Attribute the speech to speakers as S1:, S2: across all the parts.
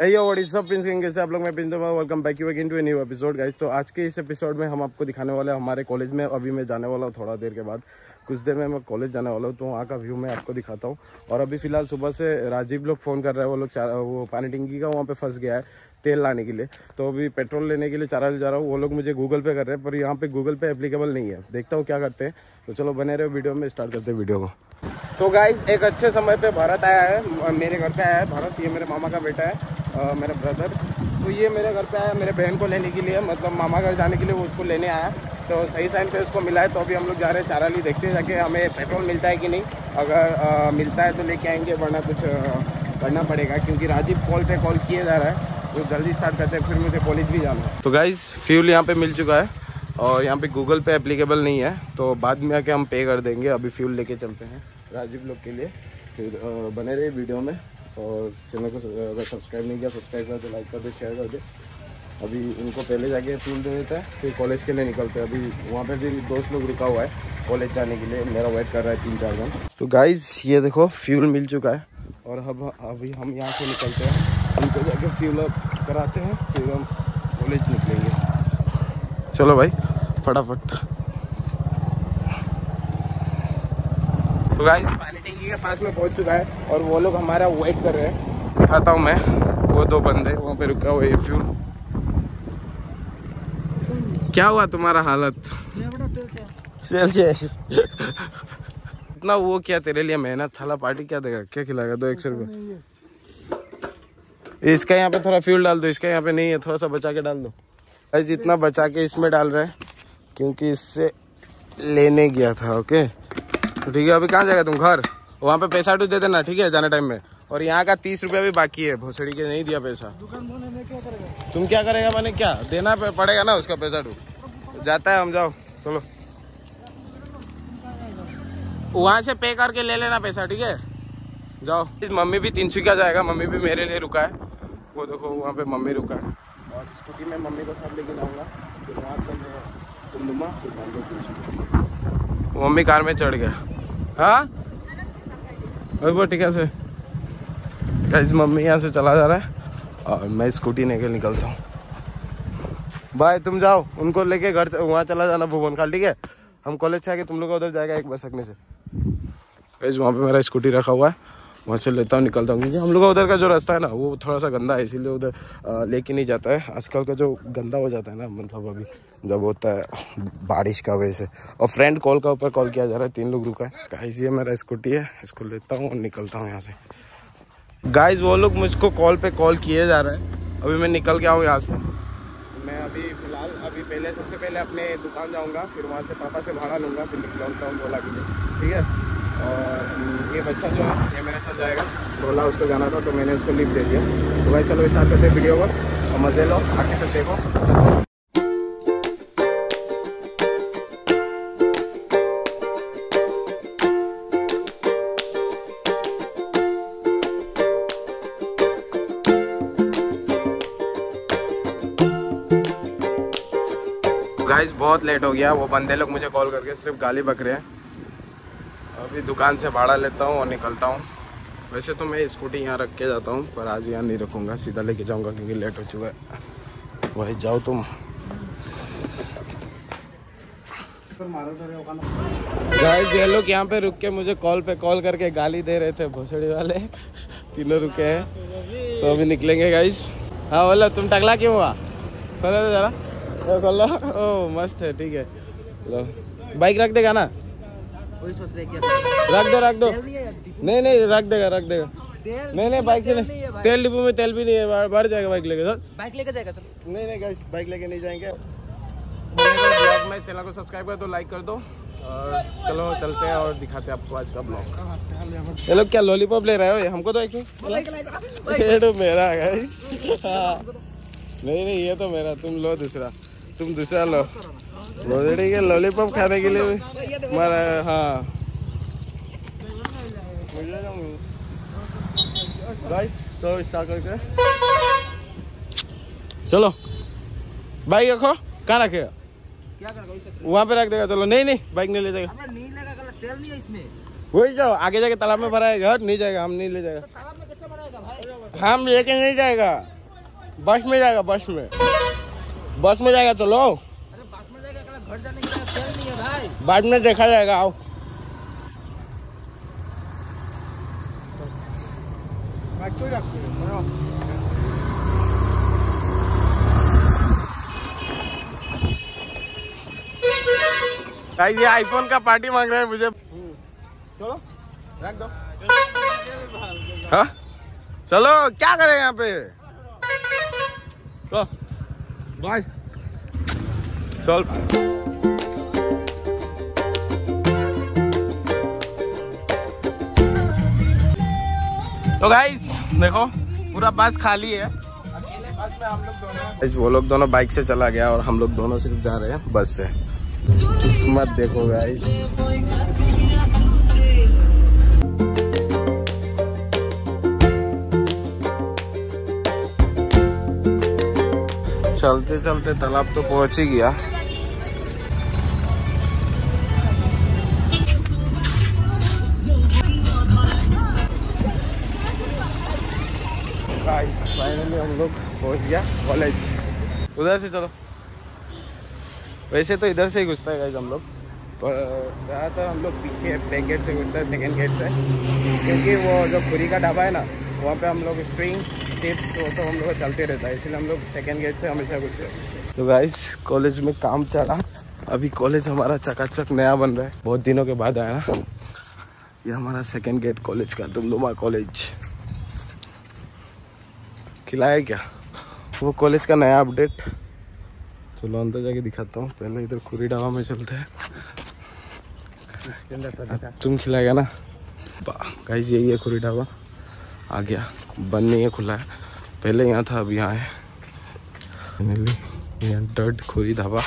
S1: Yo what is सब कैसे आप लोग? मैं Prince welcome back you to a new episode guys तो आज के इस एपिसोड में हम आपको दिखाने वाले हैं हमारे कॉलेज में। अभी मैं जाने वाला हूँ थोड़ा देर के बाद। कुछ देर में मैं कॉलेज जाने वाला हूँ तो वहाँ का व्यू मैं आपको दिखाता हूँ। और अभी फ़िलहाल सुबह से राजीव लोग फ़ोन कर रहे हैं, वो लोग वो पानी टंकी का वहाँ पे फंस गया है तेल लाने के लिए। तो अभी पेट्रोल लेने के लिए चारा ले जा रहा हूँ, वो लोग मुझे गूगल पे कर रहे हैं, पर यहाँ पे गूगल पे एप्लीकेबल नहीं है। देखता हूँ क्या करते हैं। तो चलो बने रहे वीडियो में स्टार्ट करते हैं वीडियो को। तो गाइज़ एक अच्छे समय पे भारत आया है, मेरे घर पे आया है भारत, ये मेरे मामा का बेटा है। अ, मेरा ब्रदर तो ये मेरे घर पे आया मेरे बहन को लेने के लिए मतलब मामा घर जाने के लिए वो उसको लेने आया। तो सही टाइम पे उसको मिला है तो अभी हम लोग जा रहे हैं चारा ली देखते हैं जाके हमें पेट्रोल मिलता है कि नहीं। अगर अ, मिलता है तो लेके आएँगे वरना कुछ करना पड़ेगा क्योंकि राजीव कॉल पे कॉल किए जा रहा है। तो जल्दी स्टार्ट करते हैं फिर मुझे कॉलेज भी जाना है। तो गाइज़ फ्यूल यहाँ पर मिल चुका है और यहाँ पे गूगल पे एप्लीकेबल नहीं है तो बाद में आके हम पे कर देंगे अभी फ्यूल लेके चलते हैं। राजीव लोग के लिए। फिर बने रहे वीडियो में। और चैनल को अगर सब्सक्राइब नहीं किया, सब्सक्राइब कर दो लाइक कर दे शेयर कर दे। अभी इनको पहले जाके फ्यूल दे देता है, फिर कॉलेज के लिए निकलते हैं। अभी वहाँ पे भी दोस्त लोग रुका हुआ है कॉलेज जाने के लिए। मेरा वेट कर रहा है तीन चार जन। तो गाइज़ ये देखो फ्यूल मिल चुका है। और अब, अभी हम यहाँ से निकलते हैं। उनको जाके फ्यूल कराते हैं, फिर हम कॉलेज निकलेंगे। चलो भाई, फटाफट। तो गाइस पानी टंकी के पास में पहुँच चुका है और वो लोग हमारा वेट कर रहे हैं। दिखाता हूँ मैं। वो दो बंदे वहाँ पे रुका हुआ है फ्यूल क्या हुआ तुम्हारा हालत? इतना वो क्या तेरे लिए मेहनत थाला पार्टी क्या देगा? क्या खिलाएगा? दो एक सौ रुपये। इसका यहाँ पे थोड़ा फ्यूल डाल दो इसका यहाँ पे नहीं है थोड़ा सा बचा के डाल दो। गाइस इतना बचा के इसमें डाल रहे हैं क्योंकि इससे लेने गया था ओके तो ठीक है, अभी कहाँ जाएगा तुम? घर? वहाँ पे पैसा तो दे देना, ठीक है, जाने टाइम में। और यहाँ का तीस रुपया भी बाकी है, भोसड़ी के नहीं दिया पैसा। तुम क्या करेगा मैंने? क्या? देना पड़ेगा ना उसका पैसा तू? जाता है, हम जाओ। चलो। वहाँ से पे करके ले लेना पैसा, ठीक है? जाओ। इस मम्मी भी तिनसुकिया जाएगा, मम्मी भी मेरे लिए रुका है। वो देखो, वहाँ पे मम्मी रुका है। और स्कूटी में मम्मी को साथ लेके जाऊँगा। फिर वहाँ से मैं कुंदुमा फिर मम्मी कार में चढ़ गया। हाँ? वो ठीक है से गाइस मम्मी यहाँ से चला जा रहा है और मैं स्कूटी लेके निकलता हूँ। भाई तुम जाओ। उनको लेके घर वहाँ चला जाना भुवन खाल ठीक है? हम कॉलेज से आके तुम लोग उधर जाएगा एक बस सकने से। गाइस वहाँ पे मेरा स्कूटी रखा हुआ है। वहाँ से लेता हूँ, निकलता हूँ। क्योंकि हम लोग का उधर का जो रास्ता है ना, वो थोड़ा सा गंदा है, इसीलिए उधर लेके नहीं जाता है। आजकल का जो गंदा हो जाता है ना मतलब अभी जब होता है बारिश का वजह से। और फ्रेंड कॉल का ऊपर कॉल किया जा रहा है, तीन लोग रुका है। ये मेरा स्कूटी है, इसको लेता हूँ और निकलता हूँ यहाँ से। गाइज़ वो लोग मुझको कॉल पे कॉल किए जा रहे हैं। अभी मैं निकल गया हूँ यहाँ से। मैं अभी फ़िलहाल, अभी पहले, सबसे पहले अपने दुकान जाऊँगा, फिर वहाँ से पापा से भाड़ा लूँगा, फिर निकलता हूँ डोला के लिए। ठीक है? और ये बच्चा जो है, ये मेरे साथ जाएगा। डोला उसको जाना था तो मैंने उसको लिफ्ट दे दिया। तो भाई चलो स्टार्ट करते वीडियो को और मज़े लो आगे तक देखो। गाइस बहुत लेट हो गया। वो बंदे लोग मुझे कॉल करके सिर्फ़ गाली बक रहे हैं। अभी दुकान से भाड़ा लेता हूँ और निकलता हूँ। वैसे तो मैं स्कूटी यहाँ रख के जाता हूँ, पर आज यहाँ नहीं रखूँगा, सीधा लेके जाऊँगा क्योंकि लेट हो चुका है। वही जाओ तुम। गाइस ये लोग यहाँ पे रुक के मुझे कॉल पे कॉल करके गाली दे रहे थे, भोसड़ी वाले। तीनों रुके हैं। तो अभी निकलेंगे गाइस हाँ बोलो, तुम टकला क्यों हुआ? खोलो तो जरा। खोलो। ओ, मस्त है, ठीक है। लो। बाइक रख देगा ना
S2: वही सोच रहे
S1: रख दो रख दो।
S2: नहीं
S1: नहीं रख देगा रख देगा। नहीं नहीं बाइक से नहीं। तेल डिब्बे में तेल भी नहीं है बाहर- जाएगा बाइक लेके सर।
S2: बाइक लेकर जाएगा सर।
S1: नहीं नहीं गाइस बाइक लेके नहीं जाएँगे। ब्लॉग में चैनल को सब्सक्राइब कर दो लाइक कर दो। और चलो चलते हैं और दिखाते हैं आपको आज का ब्लॉग ये लोग क्या लॉलीपॉप ले रहे हो ये? हमको तो एक ये तो मेरा गाइस नहीं नहीं ये तो मेरा तुम लो दूसरा। तुम दूसरा लो। रोजड़ी के लॉलीपॉप खाने के लिए मारा हाँ तो स्टार्ट करके चलो बाइक रखो कहाँ
S2: करेगा वहाँ
S1: पे रख देगा चलो नहीं नहीं बाइक नहीं ले जाएगा
S2: नहीं लगा तेल नहीं है इसमें
S1: वही जाओ आगे जाके तालाब में भराएगा नहीं जाएगा हम नहीं ले जाएगा।
S2: तालाब में कैसे बनाएगा भाई।
S1: हम लेके नहीं जाएगा। बस में जाएगा बस में। बस में जाएगा चलो। बाद में देखा जाएगा आओ। भाई ये आईफोन का पार्टी मांग रहे हैं मुझे। चलो रख दो। हाँ? चलो क्या करें यहाँ पे? चलो बाय चल। तो गाइस देखो, पूरा बस खाली है। वो लोग दोनों बाइक से चला गया और हम लोग दोनों सिर्फ़ जा रहे हैं बस से। किस्मत देखो गाइस चलते चलते तालाब तो पहुँच ही गया। हम लोग पहुँच गया कॉलेज उधर से चलो। वैसे तो इधर से ही घुसता है हम लोग। पर ज़्यादातर हम लोग पीछे बैक गेट से घुसते हैं सेकेंड गेट से। क्योंकि वो जो खुरी का ढाबा है ना, वहाँ पे हम लोग स्ट्रिंग टिप्स वो सब हम लोग चलते रहता है। इसलिए हम लोग सेकेंड गेट से हमेशा घुसते हैं। तो गाइस कॉलेज में काम चला। अभी कॉलेज हमारा चकाचक नया बन रहा है। बहुत दिनों के बाद आया। ये हमारा सेकेंड गेट कॉलेज का, दुमदुमा कॉलेज खिलाया क्या? वो कॉलेज का नया अपडेट चलो अंदर जाके दिखाता हूँ। पहले इधर खुरी ढाबा में चलते हैं। तुम खिलाएगा ना? गाइस यही है खुरी ढाबा आ गया। बंद नहीं है खुला है। पहले यहाँ था अभी यहाँ है। फाइनली खुरी ढाबा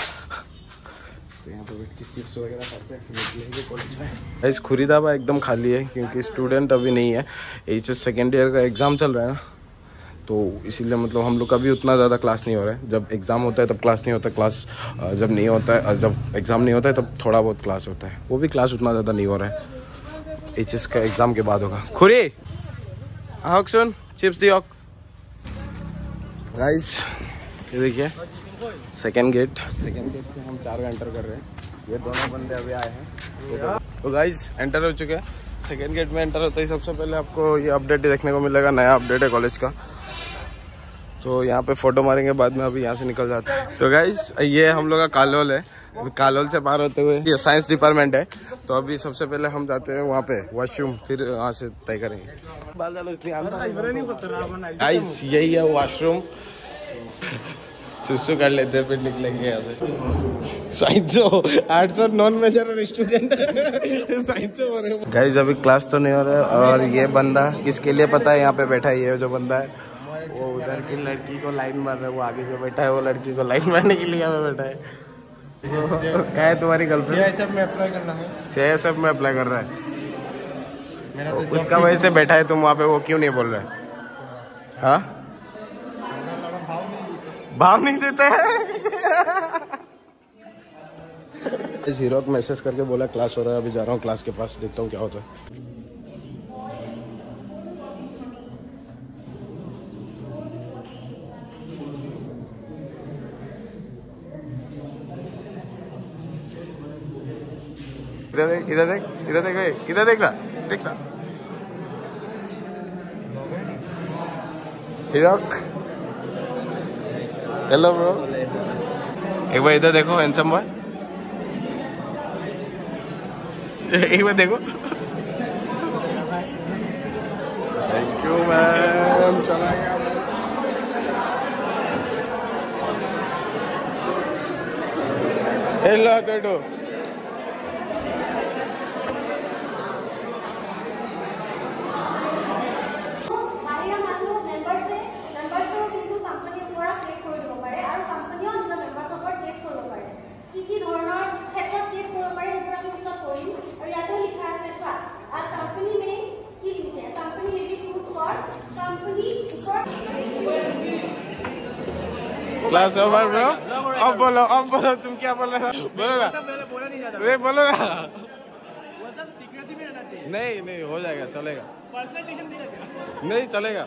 S1: यहाँ हैं। फिर निकलेंगे कॉलेज में। खुरी ढाबा एकदम खाली है क्योंकि स्टूडेंट अभी नहीं है। एच एस सेकेंड ईयर का एग्ज़ाम चल रहा है ना। तो इसीलिए मतलब हम लोग का भी उतना ज़्यादा क्लास नहीं हो रहा है। जब एग्ज़ाम होता है तब क्लास नहीं होता क्लास जब नहीं होता है जब एग्ज़ाम नहीं होता है तब थोड़ा बहुत क्लास होता है। वो भी क्लास उतना ज़्यादा नहीं हो रहा है। एच एस का एग्ज़ाम के बाद होगा। खुरी! आओ सुन चिप्स दी गाइस ये देखिए सेकेंड गेट सेकेंड गेट से हम चार एंटर कर रहे हैं। ये दोनों बंदे अभी आए हैं। तो गाइस एंटर हो चुके हैं। सेकेंड गेट में एंटर होते ही सबसे पहले आपको ये अपडेट देखने को मिलेगा नया अपडेट है कॉलेज का। तो यहाँ पे फ़ोटो मारेंगे, बाद में अभी यहाँ से निकल जाते हैं। तो गाइज़ ये हम लोग का कालोल है। अभी कालोल से पार होते हुए ये साइंस डिपार्टमेंट है। तो अभी सबसे पहले हम जाते हैं वहाँ पे वॉशरूम फिर वहाँ से तय करेंगे। गाइस यही है वॉशरूम सुसु कर लेते फिर निकलेंगे यहाँ से। साइंस आर्ट्स और non major student science guys अभी क्लास तो नहीं हो रहा है, और ये बंदा किसके लिए पता है? यहाँ पे बैठा है ये जो बंदा है। वो उधर की लड़की को लाइन मार रहा है वो आगे जो बैठा है वो लड़की को लाइन मारने के लिए यहाँ बैठा है। क्या है तुम्हारी गर्लफ्रेंड
S3: सब में अप्लाई करना है।
S1: से सब में अप्लाई कर रहा है।
S3: मेरा तो
S1: उसका वजह से बैठा है तुम वहाँ पे वो क्यों नहीं बोल रहे? हाँ? भाव नहीं देते। हैं? इस हीरो को मैसेज करके बोला क्लास हो रहा है अभी जा रहा हूँ क्लास के पास देखता हूँ क्या होता है। इधर देख इधर देख इधर देख इधर देख रहा देख रहा हीरोक। हेलो ब्रो एक बार इधर देखो हैंडसम बॉय एक बार देखो। थैंक यू मैम चला गया हेलो टोटो क्लास ओवर ब्रो अब बोलो अब बोलो तुम क्या बोल रहे हो? बोलो ना। अरे बोलो ना।
S2: वो सब सीक्रेसी में रहना चाहिए।
S1: नहीं नहीं हो जाएगा चलेगा।
S2: नहीं
S1: चलेगा।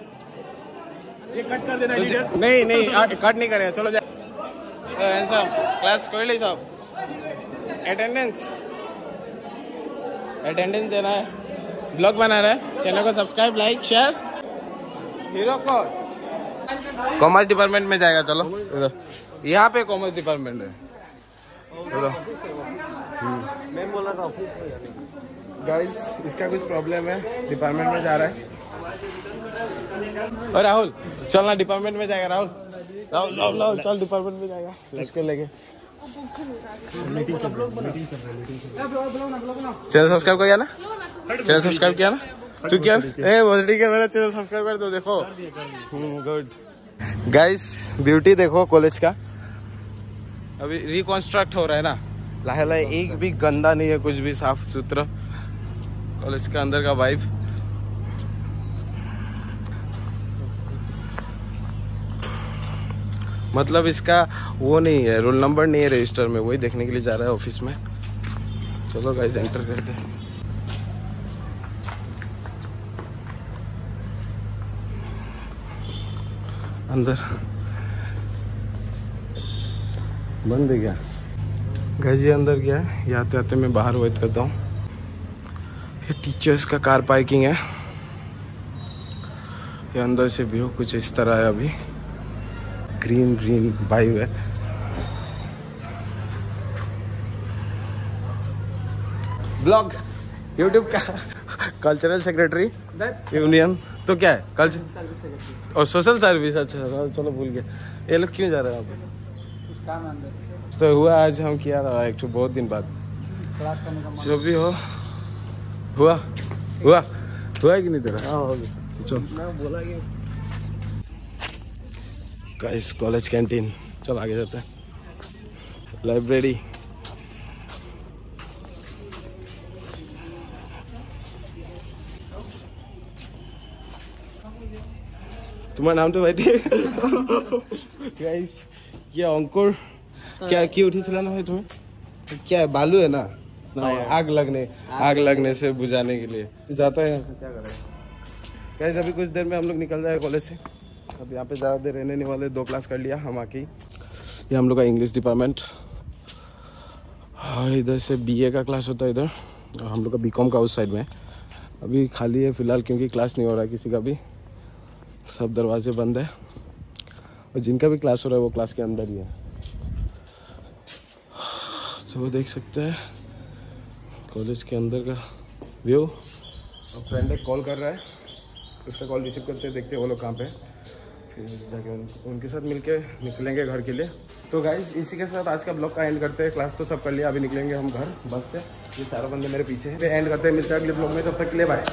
S2: ये कट कर देना
S1: नहीं नहीं कट नहीं करेगा चलो जा। हैंडसम क्लास कोई सब। अटेंडेंस अटेंडेंस देना है। ब्लॉग बना रहा है। चैनल को सब्सक्राइब लाइक शेयर हीरो को कॉमर्स डिपार्टमेंट में जाएगा चलो। इधर। यहाँ पे कॉमर्स डिपार्टमेंट है। मैं बोला था गाइस इसका कुछ प्रॉब्लम है। डिपार्टमेंट में जा रहा है। और राहुल चल ना डिपार्टमेंट में जाएगा राहुल। राहुल राहुल राहुल चल डिपार्टमेंट में जाएगा। इसको लेके। चैनल सब्सक्राइब किया ना? चैनल सब्सक्राइब किया ना? तू क्या? ए ठीक है। मेरा चैनल सब्सक्राइब कर दो देखो। गुड गाइस ब्यूटी देखो कॉलेज का। अभी रिकॉन्स्ट्रक्ट हो रहा है ना। लाहे लाहे एक भी गंदा नहीं है कुछ भी साफ़ सुथरा। कॉलेज का अंदर का वाइब मतलब इसका वो नहीं है रोल नंबर नहीं है रजिस्टर में वही देखने के लिए जा रहा है ऑफ़िस में। चलो गाइस एंटर करते हैं। अंदर। बंद है क्या? ये अंदर क्या है। आते आते मैं बाहर वेट करता हूँ। ये टीचर्स का कार पार्किंग है। ये अंदर से व्यू कुछ इस तरह है अभी। ग्रीन ग्रीन वाइव है। ब्लॉग यूट्यूब का कल्चरल सेक्रेटरी यूनियन तो क्या है? कल्चर और सोशल सर्विस अच्छा चलो- चलो भूल गया ये लोग क्यों जा रहे हैं वहाँ पे
S2: कुछ काम अंदर।
S1: तो हुआ आज हम किया रहा एक तो बहुत दिन बाद। जो भी हो। हुआ? हुआ? हुआ कि नहीं तेरा? हाँ हो गया चल।
S3: बोला
S1: गाइस कॉलेज कैंटीन चल आगे जाते हैं। लाइब्रेरी तुम्हारा नाम तो बैठे गाइस ये अंकुर क्या की उठी चला ना भाई तुम्हें क्या है बालू है ना आग लगने आग लगने से बुझाने के लिए जाता है यहाँ से क्या अभी कुछ देर में हम लोग निकल जाए कॉलेज से। अब यहाँ पे ज़्यादा देर रहने नहीं वाले दो क्लास कर लिया हम आके। ये हम लोग का इंग्लिश डिपार्टमेंट और इधर से बीए का क्लास होता है इधर। और हम लोग का बीकॉम का उस साइड में। अभी खाली है फ़िलहाल क्योंकि क्लास नहीं हो रहा है किसी का भी। सब दरवाजे बंद है। और जिनका भी क्लास हो रहा है वो क्लास के अंदर ही है। तो वो देख सकते हैं कॉलेज के अंदर का व्यू और फ्रेंड एक कॉल कर रहा है। उसका कॉल रिसीव करते हैं देखते हैं वो लोग कहाँ पे फिर जाके उन, उनके साथ मिलके निकलेंगे घर के लिए। तो गाइज़ इसी के साथ आज का ब्लॉग का एंड करते हैं। क्लास तो सब कर लिया अभी निकलेंगे हम घर बस से। ये चारों बंदे मेरे पीछे एंड करते हैं मिलते हैं अगले ब्लॉग में। तब तक के लिए बाय